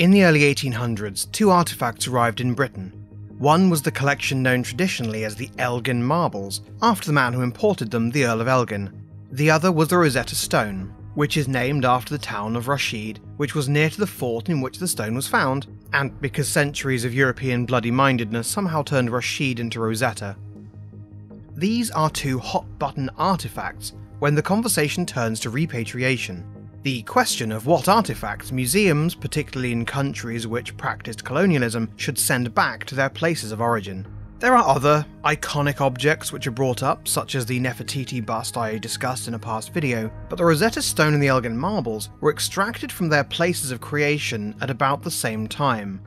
In the early 1800s, two artifacts arrived in Britain. One was the collection known traditionally as the Elgin Marbles, after the man who imported them, the Earl of Elgin. The other was the Rosetta Stone, which is named after the town of Rashid, which was near to the fort in which the stone was found, and because centuries of European bloody mindedness somehow turned Rashid into Rosetta. These are two hot button artifacts when the conversation turns to repatriation. The question of what artifacts museums, particularly in countries which practiced colonialism, should send back to their places of origin. There are other iconic objects which are brought up, such as the Nefertiti bust I discussed in a past video, but the Rosetta Stone and the Elgin marbles were extracted from their places of creation at about the same time.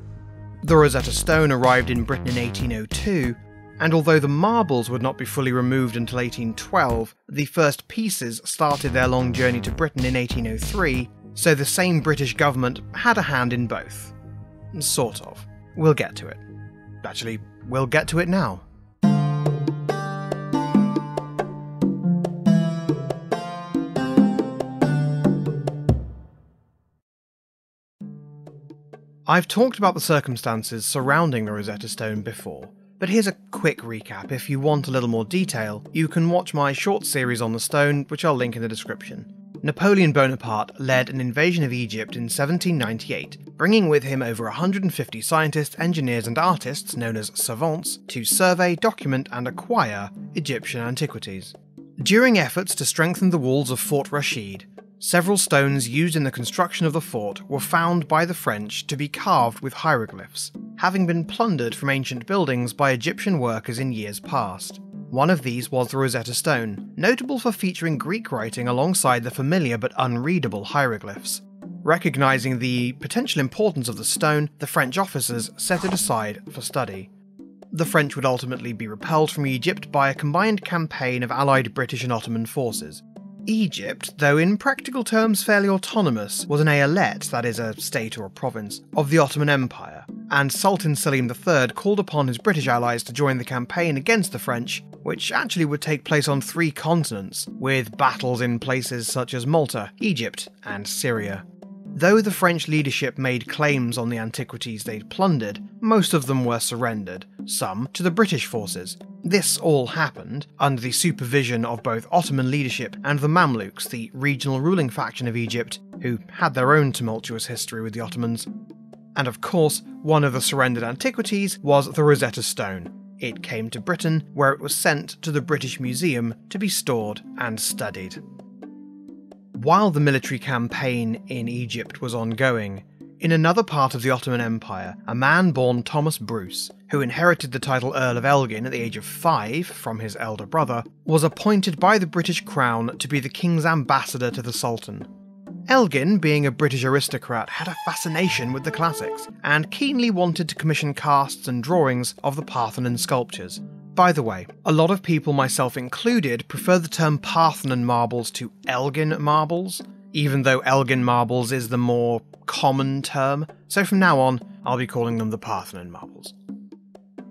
The Rosetta Stone arrived in Britain in 1802, and although the marbles would not be fully removed until 1812, the first pieces started their long journey to Britain in 1803, so the same British government had a hand in both. Sort of. We'll get to it. Actually, we'll get to it now. I've talked about the circumstances surrounding the Rosetta Stone before, but here's a quick recap. If you want a little more detail, you can watch my short series on the stone, which I'll link in the description. Napoleon Bonaparte led an invasion of Egypt in 1798, bringing with him over 150 scientists, engineers, and artists known as savants to survey, document, and acquire Egyptian antiquities. During efforts to strengthen the walls of Fort Rashid, several stones used in the construction of the fort were found by the French to be carved with hieroglyphs, having been plundered from ancient buildings by Egyptian workers in years past. One of these was the Rosetta Stone, notable for featuring Greek writing alongside the familiar but unreadable hieroglyphs. Recognizing the potential importance of the stone, the French officers set it aside for study. The French would ultimately be repelled from Egypt by a combined campaign of allied British and Ottoman forces. Egypt, though in practical terms fairly autonomous, was an eyalet, that is, a state or a province, of the Ottoman Empire, and Sultan Selim III called upon his British allies to join the campaign against the French, which actually would take place on three continents, with battles in places such as Malta, Egypt, and Syria. Though the French leadership made claims on the antiquities they'd plundered, most of them were surrendered, some to the British forces. This all happened under the supervision of both Ottoman leadership and the Mamluks, the regional ruling faction of Egypt, who had their own tumultuous history with the Ottomans. And of course, one of the surrendered antiquities was the Rosetta Stone. It came to Britain, where it was sent to the British Museum to be stored and studied. While the military campaign in Egypt was ongoing, in another part of the Ottoman Empire, a man born Thomas Bruce, who inherited the title Earl of Elgin at the age of five from his elder brother, was appointed by the British Crown to be the king's ambassador to the Sultan. Elgin, being a British aristocrat, had a fascination with the classics and keenly wanted to commission casts and drawings of the Parthenon sculptures. By the way, a lot of people, myself included, prefer the term Parthenon marbles to Elgin marbles, even though Elgin marbles is the more common term, so from now on, I'll be calling them the Parthenon marbles.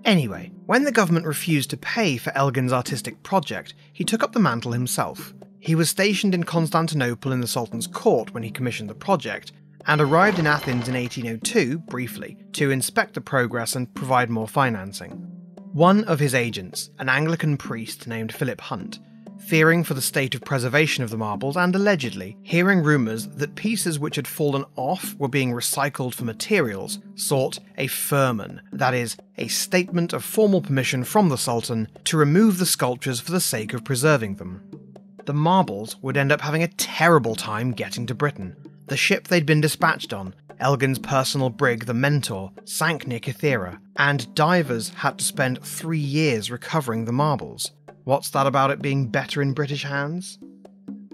Anyway, when the government refused to pay for Elgin's artistic project, he took up the mantle himself. He was stationed in Constantinople in the Sultan's court when he commissioned the project, and arrived in Athens in 1802, briefly, to inspect the progress and provide more financing. One of his agents, an Anglican priest named Philip Hunt, fearing for the state of preservation of the marbles and allegedly hearing rumours that pieces which had fallen off were being recycled for materials, sought a firman, that is, a statement of formal permission from the Sultan to remove the sculptures for the sake of preserving them the marbles would end up having a terrible time getting to Britain. The ship they'd been dispatched on, Elgin's personal brig, the Mentor, sank near Kythera, and divers had to spend three years recovering the marbles. What's that about it being better in British hands?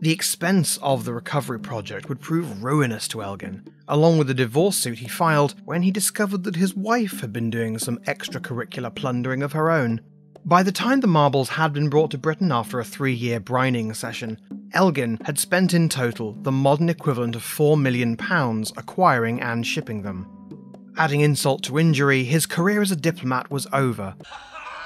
The expense of the recovery project would prove ruinous to Elgin, along with the divorce suit he filed when he discovered that his wife had been doing some extracurricular plundering of her own. By the time the marbles had been brought to Britain after a three year brining session, Elgin had spent in total the modern equivalent of £4 million acquiring and shipping them. Adding insult to injury, his career as a diplomat was over.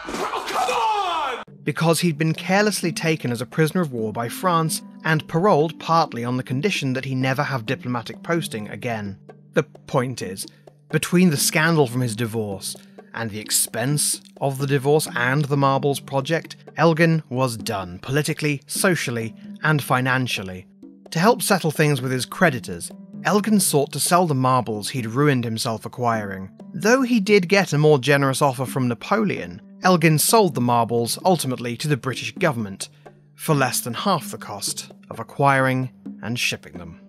Oh, because he'd been carelessly taken as a prisoner of war by France and paroled partly on the condition that he never have diplomatic posting again. The point is, between the scandal from his divorce and the expense of the divorce and the Marbles project, Elgin was done politically, socially, and financially. To help settle things with his creditors, Elgin sought to sell the marbles he'd ruined himself acquiring. Though he did get a more generous offer from Napoleon, Elgin sold the marbles ultimately to the British government for less than half the cost of acquiring and shipping them.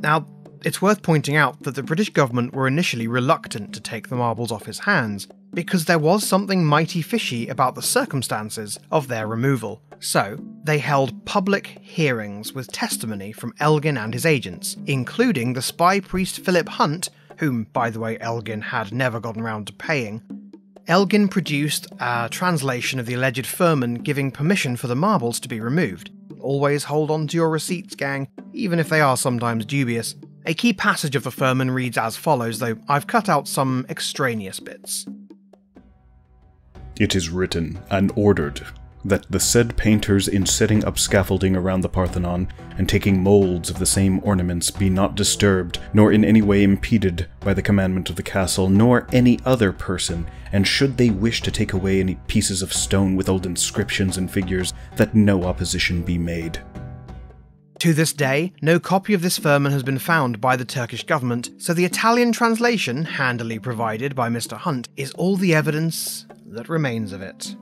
Now, it's worth pointing out that the British government were initially reluctant to take the marbles off his hands because there was something mighty fishy about the circumstances of their removal. So, they held public hearings with testimony from Elgin and his agents, including the spy priest Philip Hunt, whom, by the way, Elgin had never gotten round to paying. Elgin produced a translation of the alleged firman giving permission for the marbles to be removed. Always hold on to your receipts, gang, even if they are sometimes dubious. A key passage of the firman reads as follows, though I've cut out some extraneous bits. It is written and ordered that the said painters in setting up scaffolding around the Parthenon and taking molds of the same ornaments be not disturbed, nor in any way impeded by the commandment of the castle, nor any other person, and should they wish to take away any pieces of stone with old inscriptions and figures, that no opposition be made. To this day, no copy of this firman has been found by the Turkish government, so the Italian translation, handily provided by Mr. Hunt, is all the evidence that remains of it.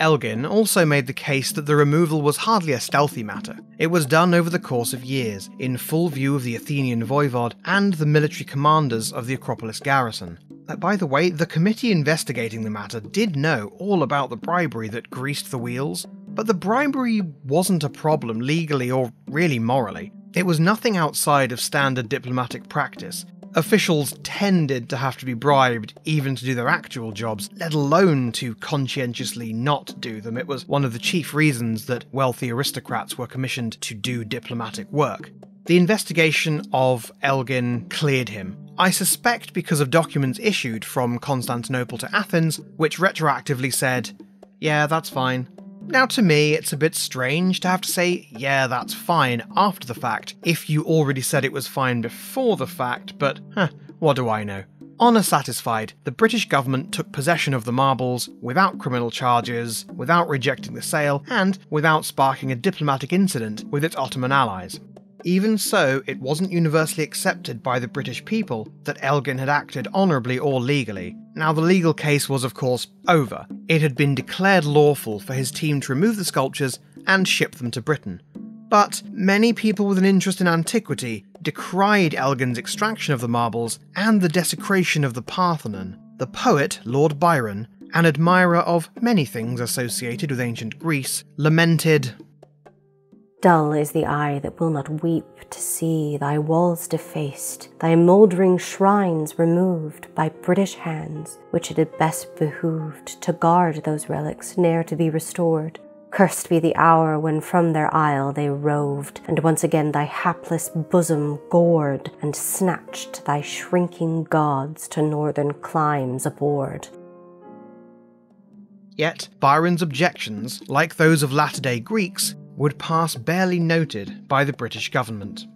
Elgin also made the case that the removal was hardly a stealthy matter. It was done over the course of years, in full view of the Athenian voivod and the military commanders of the Acropolis garrison. Uh, by the way, the committee investigating the matter did know all about the bribery that greased the wheels, but the bribery wasn't a problem legally or really morally. It was nothing outside of standard diplomatic practice, Officials tended to have to be bribed even to do their actual jobs, let alone to conscientiously not do them. It was one of the chief reasons that wealthy aristocrats were commissioned to do diplomatic work. The investigation of Elgin cleared him. I suspect because of documents issued from Constantinople to Athens, which retroactively said, yeah, that's fine. Now, to me, it's a bit strange to have to say, yeah, that's fine after the fact, if you already said it was fine before the fact, but, huh, what do I know? Honour satisfied, the British government took possession of the marbles without criminal charges, without rejecting the sale, and without sparking a diplomatic incident with its Ottoman allies. Even so, it wasn't universally accepted by the British people that Elgin had acted honourably or legally. Now, the legal case was, of course, over. It had been declared lawful for his team to remove the sculptures and ship them to Britain. But many people with an interest in antiquity decried Elgin's extraction of the marbles and the desecration of the Parthenon. The poet, Lord Byron, an admirer of many things associated with ancient Greece, lamented Dull is the eye that will not weep to see thy walls defaced, thy mouldering shrines removed by British hands, which it had best behooved to guard those relics ne'er to be restored. Cursed be the hour when from their isle they roved, and once again thy hapless bosom gored, and snatched thy shrinking gods to northern climes aboard. Yet, Byron's objections, like those of latter day Greeks, would pass barely noted by the British government.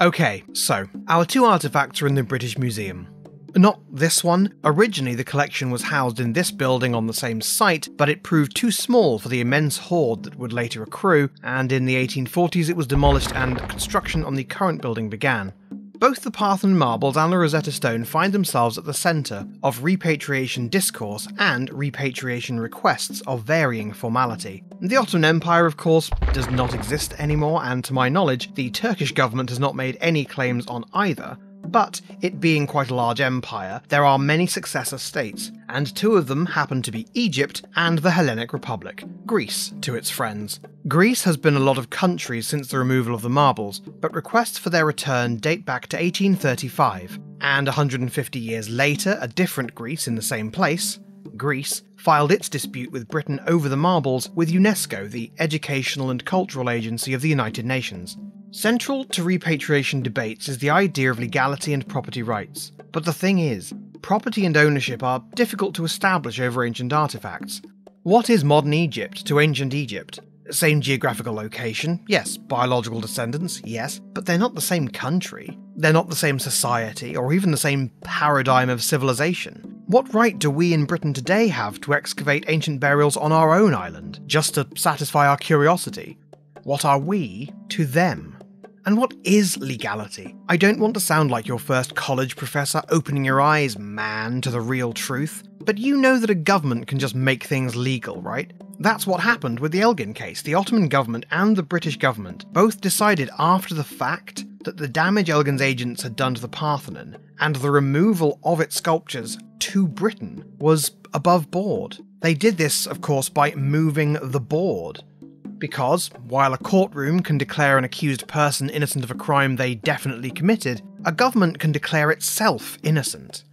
Okay, so, our two artifacts are in the British Museum. Not this one. Originally, the collection was housed in this building on the same site, but it proved too small for the immense hoard that would later accrue, and in the 1840s it was demolished and construction on the current building began. Both the Parthenon marbles and the Rosetta Stone find themselves at the centre of repatriation discourse and repatriation requests of varying formality. The Ottoman Empire, of course, does not exist anymore, and to my knowledge, the Turkish government has not made any claims on either, but it being quite a large empire, there are many successor states, and two of them happen to be Egypt and the Hellenic Republic, Greece to its friends. Greece has been a lot of countries since the removal of the marbles, but requests for their return date back to 1835, and 150 years later, a different Greece in the same place, Greece, filed its dispute with Britain over the marbles with UNESCO, the educational and cultural agency of the United Nations. Central to repatriation debates is the idea of legality and property rights. But the thing is, property and ownership are difficult to establish over ancient artifacts. What is modern Egypt to ancient Egypt? Same geographical location, yes. Biological descendants, yes. But they're not the same country. They're not the same society, or even the same paradigm of civilization. What right do we in Britain today have to excavate ancient burials on our own island, just to satisfy our curiosity? What are we to them? And what is legality? I don't want to sound like your first college professor opening your eyes, man, to the real truth. But you know that a government can just make things legal, right? That's what happened with the Elgin case. The Ottoman government and the British government both decided after the fact that the damage Elgin's agents had done to the Parthenon and the removal of its sculptures to Britain was above board. They did this, of course, by moving the board. Because, while a courtroom can declare an accused person innocent of a crime they definitely committed, a government can declare itself innocent.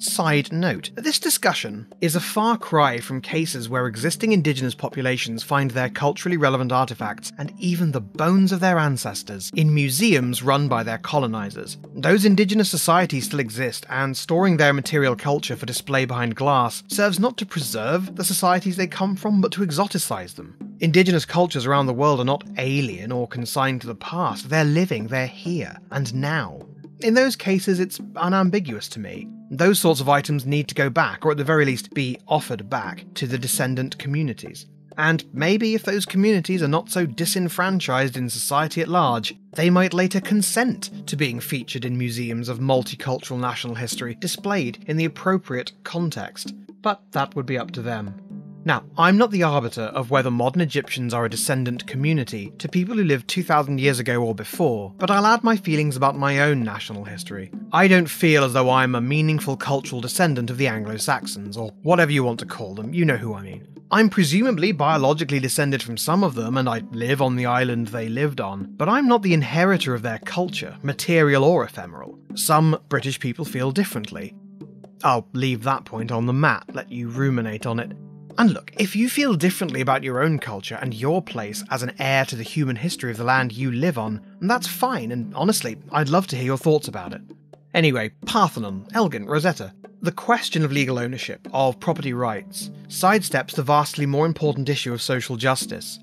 Side note this discussion is a far cry from cases where existing indigenous populations find their culturally relevant artifacts and even the bones of their ancestors in museums run by their colonizers. Those indigenous societies still exist, and storing their material culture for display behind glass serves not to preserve the societies they come from, but to exoticize them. Indigenous cultures around the world are not alien or consigned to the past, they're living, they're here, and now. In those cases, it's unambiguous to me. Those sorts of items need to go back, or at the very least be offered back, to the descendant communities. And maybe if those communities are not so disenfranchised in society at large, they might later consent to being featured in museums of multicultural national history displayed in the appropriate context. But that would be up to them. Now, I'm not the arbiter of whether modern Egyptians are a descendant community to people who lived 2,000 years ago or before, but I'll add my feelings about my own national history. I don't feel as though I'm a meaningful cultural descendant of the Anglo Saxons, or whatever you want to call them, you know who I mean. I'm presumably biologically descended from some of them, and I live on the island they lived on, but I'm not the inheritor of their culture, material or ephemeral. Some British people feel differently. I'll leave that point on the mat, let you ruminate on it. And look, if you feel differently about your own culture and your place as an heir to the human history of the land you live on, that's fine, and honestly, I'd love to hear your thoughts about it. Anyway, Parthenon, Elgin, Rosetta. The question of legal ownership, of property rights, sidesteps the vastly more important issue of social justice.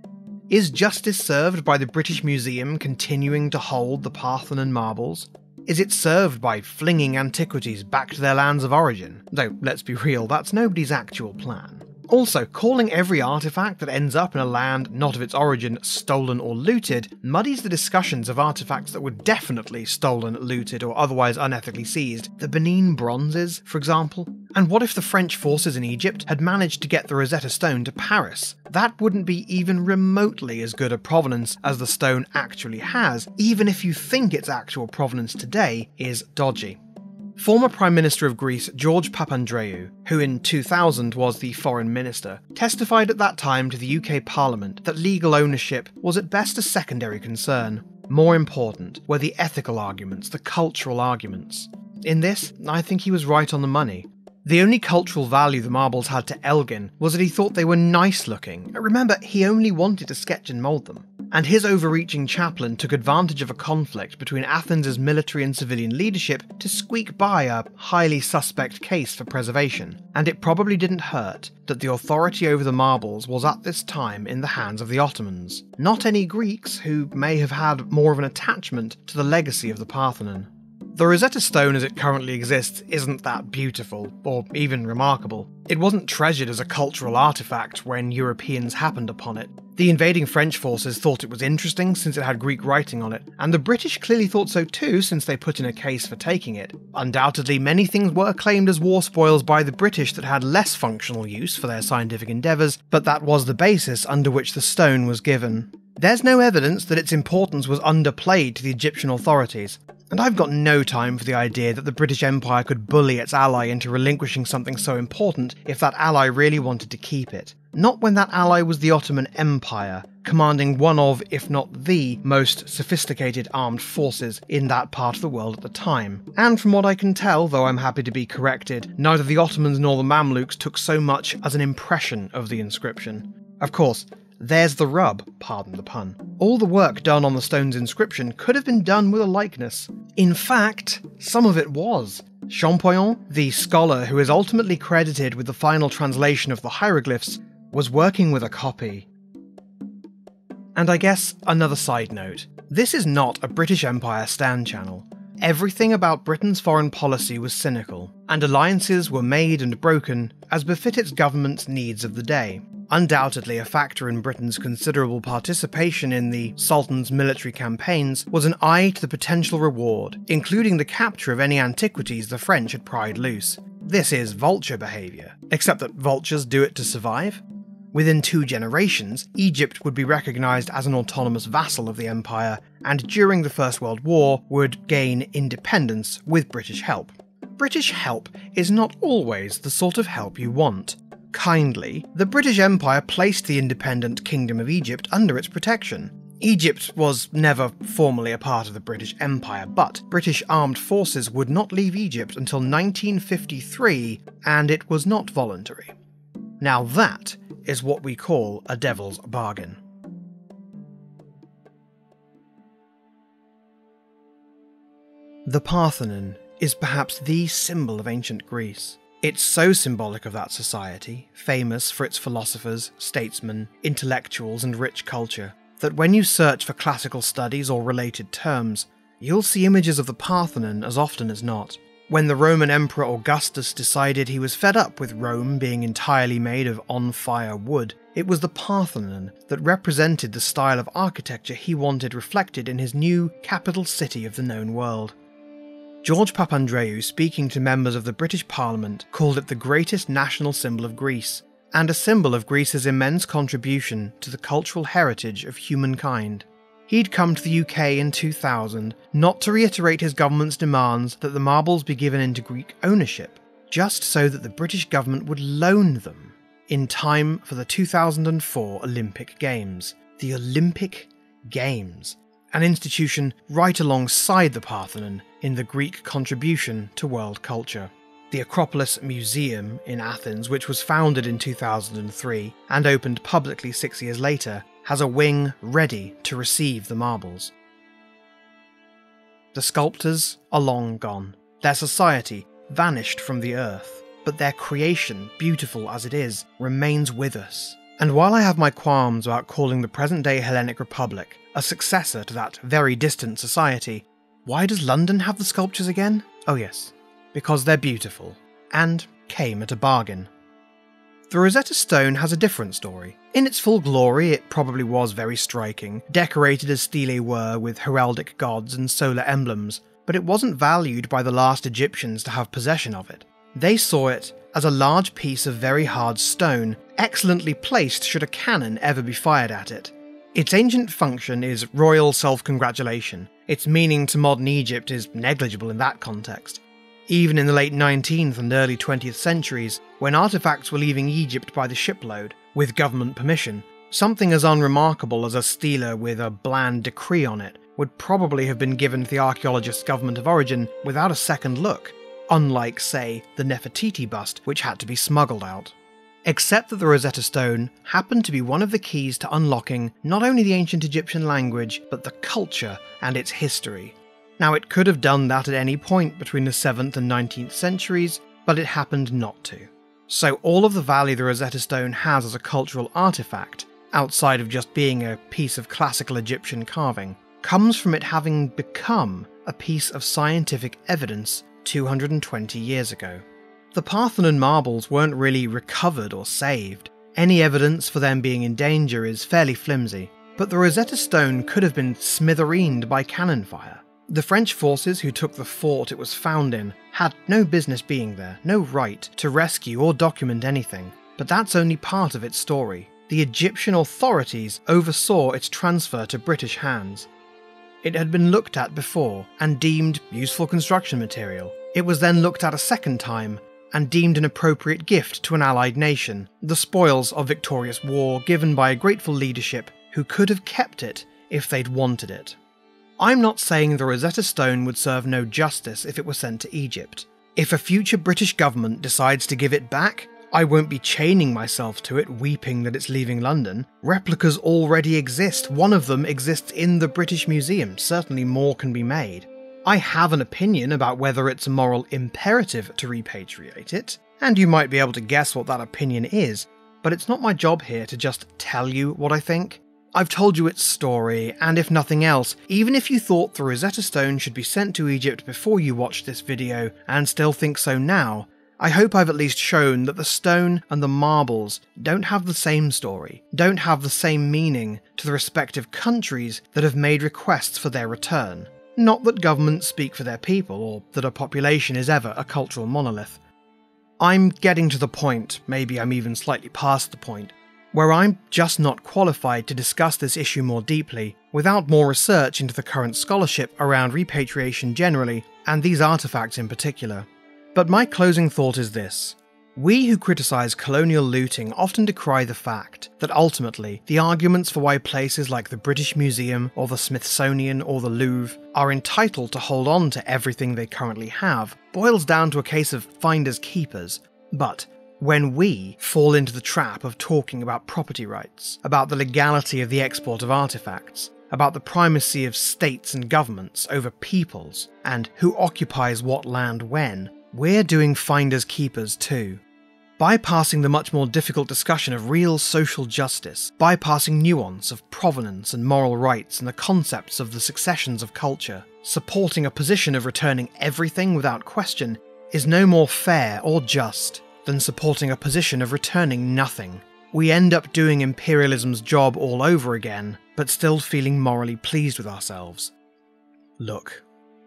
Is justice served by the British Museum continuing to hold the Parthenon marbles? Is it served by flinging antiquities back to their lands of origin? Though, let's be real, that's nobody's actual plan. Also, calling every artifact that ends up in a land not of its origin stolen or looted muddies the discussions of artifacts that were definitely stolen, looted, or otherwise unethically seized. The Benin bronzes, for example. And what if the French forces in Egypt had managed to get the Rosetta Stone to Paris? That wouldn't be even remotely as good a provenance as the stone actually has, even if you think its actual provenance today is dodgy. Former Prime Minister of Greece George Papandreou, who in 2000 was the Foreign Minister, testified at that time to the UK Parliament that legal ownership was at best a secondary concern. More important were the ethical arguments, the cultural arguments. In this, I think he was right on the money. The only cultural value the marbles had to Elgin was that he thought they were nice looking. Remember, he only wanted to sketch and mould them and his overreaching chaplain took advantage of a conflict between Athens' military and civilian leadership to squeak by a highly suspect case for preservation, and it probably didn't hurt that the authority over the marbles was at this time in the hands of the Ottomans, not any Greeks who may have had more of an attachment to the legacy of the Parthenon. The Rosetta Stone as it currently exists isn't that beautiful, or even remarkable. It wasn't treasured as a cultural artifact when Europeans happened upon it. The invading French forces thought it was interesting since it had Greek writing on it, and the British clearly thought so too since they put in a case for taking it. Undoubtedly, many things were claimed as war spoils by the British that had less functional use for their scientific endeavours, but that was the basis under which the stone was given. There's no evidence that its importance was underplayed to the Egyptian authorities, and I've got no time for the idea that the British Empire could bully its ally into relinquishing something so important if that ally really wanted to keep it. Not when that ally was the Ottoman Empire, commanding one of, if not the, most sophisticated armed forces in that part of the world at the time. And from what I can tell, though I'm happy to be corrected, neither the Ottomans nor the Mamluks took so much as an impression of the inscription. Of course, there's the rub, pardon the pun. All the work done on the stone's inscription could have been done with a likeness. In fact, some of it was. Champollion, the scholar who is ultimately credited with the final translation of the hieroglyphs, was working with a copy. And I guess another side note this is not a British Empire stand channel. Everything about Britain's foreign policy was cynical, and alliances were made and broken as befit its government's needs of the day. Undoubtedly, a factor in Britain's considerable participation in the Sultan's military campaigns was an eye to the potential reward, including the capture of any antiquities the French had pried loose. This is vulture behaviour, except that vultures do it to survive. Within two generations, Egypt would be recognised as an autonomous vassal of the empire, and during the First World War would gain independence with British help. British help is not always the sort of help you want. Kindly, the British Empire placed the independent Kingdom of Egypt under its protection. Egypt was never formally a part of the British Empire, but British armed forces would not leave Egypt until 1953, and it was not voluntary. Now that is what we call a devil's bargain. The Parthenon is perhaps the symbol of ancient Greece. It's so symbolic of that society, famous for its philosophers, statesmen, intellectuals, and rich culture, that when you search for classical studies or related terms, you'll see images of the Parthenon as often as not. When the Roman Emperor Augustus decided he was fed up with Rome being entirely made of on fire wood, it was the Parthenon that represented the style of architecture he wanted reflected in his new capital city of the known world. George Papandreou, speaking to members of the British Parliament, called it the greatest national symbol of Greece, and a symbol of Greece's immense contribution to the cultural heritage of humankind. He'd come to the UK in 2000 not to reiterate his government's demands that the marbles be given into Greek ownership, just so that the British government would loan them in time for the 2004 Olympic Games. The Olympic Games, an institution right alongside the Parthenon in the Greek contribution to world culture. The Acropolis Museum in Athens, which was founded in 2003 and opened publicly six years later, has a wing ready to receive the marbles. The sculptors are long gone, their society vanished from the earth, but their creation, beautiful as it is, remains with us. And while I have my qualms about calling the present day Hellenic Republic a successor to that very distant society, why does London have the sculptures again? Oh, yes, because they're beautiful, and came at a bargain. The Rosetta Stone has a different story. In its full glory, it probably was very striking, decorated as stelae were with heraldic gods and solar emblems, but it wasn't valued by the last Egyptians to have possession of it. They saw it as a large piece of very hard stone, excellently placed should a cannon ever be fired at it. Its ancient function is royal self congratulation. Its meaning to modern Egypt is negligible in that context. Even in the late 19th and early 20th centuries, when artifacts were leaving Egypt by the shipload, with government permission, something as unremarkable as a stela with a bland decree on it would probably have been given to the archaeologist's government of origin without a second look, unlike, say, the Nefertiti bust, which had to be smuggled out. Except that the Rosetta Stone happened to be one of the keys to unlocking not only the ancient Egyptian language, but the culture and its history. Now, it could have done that at any point between the 7th and 19th centuries, but it happened not to. So, all of the value the Rosetta Stone has as a cultural artifact, outside of just being a piece of classical Egyptian carving, comes from it having become a piece of scientific evidence 220 years ago. The Parthenon marbles weren't really recovered or saved. Any evidence for them being in danger is fairly flimsy, but the Rosetta Stone could have been smithereened by cannon fire. The French forces who took the fort it was found in had no business being there, no right to rescue or document anything, but that's only part of its story. The Egyptian authorities oversaw its transfer to British hands. It had been looked at before and deemed useful construction material. It was then looked at a second time and deemed an appropriate gift to an allied nation, the spoils of victorious war given by a grateful leadership who could have kept it if they'd wanted it. I'm not saying the Rosetta Stone would serve no justice if it were sent to Egypt. If a future British government decides to give it back, I won't be chaining myself to it, weeping that it's leaving London. Replicas already exist. One of them exists in the British Museum. Certainly more can be made. I have an opinion about whether it's a moral imperative to repatriate it, and you might be able to guess what that opinion is, but it's not my job here to just tell you what I think. I've told you its story, and if nothing else, even if you thought the Rosetta Stone should be sent to Egypt before you watched this video, and still think so now, I hope I've at least shown that the stone and the marbles don't have the same story, don't have the same meaning to the respective countries that have made requests for their return. Not that governments speak for their people, or that a population is ever a cultural monolith. I'm getting to the point, maybe I'm even slightly past the point, where I'm just not qualified to discuss this issue more deeply without more research into the current scholarship around repatriation generally, and these artifacts in particular. But my closing thought is this. We who criticise colonial looting often decry the fact that ultimately the arguments for why places like the British Museum or the Smithsonian or the Louvre are entitled to hold on to everything they currently have boils down to a case of finders keepers. But when we fall into the trap of talking about property rights, about the legality of the export of artifacts, about the primacy of states and governments over peoples, and who occupies what land when, we're doing finders keepers too. Bypassing the much more difficult discussion of real social justice, bypassing nuance of provenance and moral rights and the concepts of the successions of culture, supporting a position of returning everything without question, is no more fair or just than supporting a position of returning nothing. We end up doing imperialism's job all over again, but still feeling morally pleased with ourselves. Look,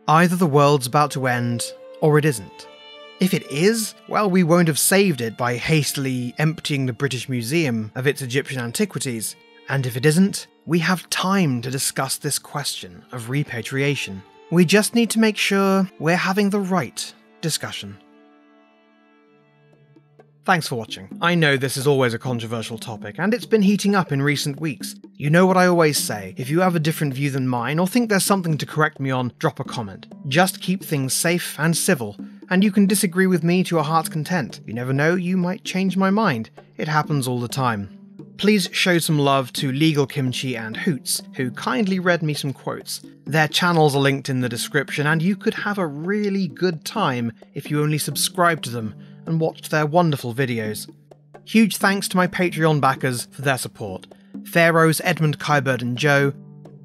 either the world's about to end, or it isn't. If it is, well, we won't have saved it by hastily emptying the British Museum of its Egyptian antiquities. And if it isn't, we have time to discuss this question of repatriation. We just need to make sure we're having the right discussion. Thanks for watching. I know this is always a controversial topic, and it's been heating up in recent weeks. You know what I always say if you have a different view than mine or think there's something to correct me on, drop a comment. Just keep things safe and civil, and you can disagree with me to your heart's content. You never know, you might change my mind. It happens all the time. Please show some love to Legal Kimchi and Hoots, who kindly read me some quotes. Their channels are linked in the description, and you could have a really good time if you only subscribe to them and watched their wonderful videos. Huge thanks to my Patreon backers for their support Pharaohs Edmund Kybird and Joe,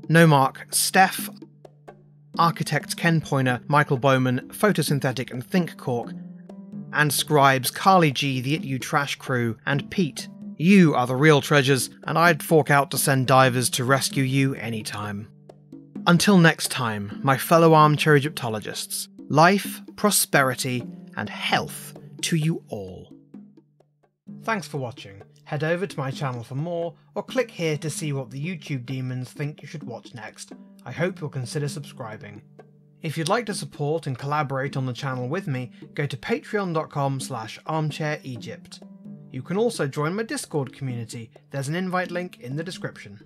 Nomarch Steph, Architects Ken Poyner, Michael Bowman, Photosynthetic and Think Cork, and scribes Carly G, the It You Trash Crew, and Pete. You are the real treasures, and I'd fork out to send divers to rescue you anytime. Until next time, my fellow armchair Egyptologists, life, prosperity, and health to you all. Thanks for watching. Head over to my channel for more, or click here to see what the YouTube demons think you should watch next. I hope you'll consider subscribing. If you'd like to support and collaborate on the channel with me, go to patreon.com slash armchairegypt. You can also join my Discord community, there's an invite link in the description.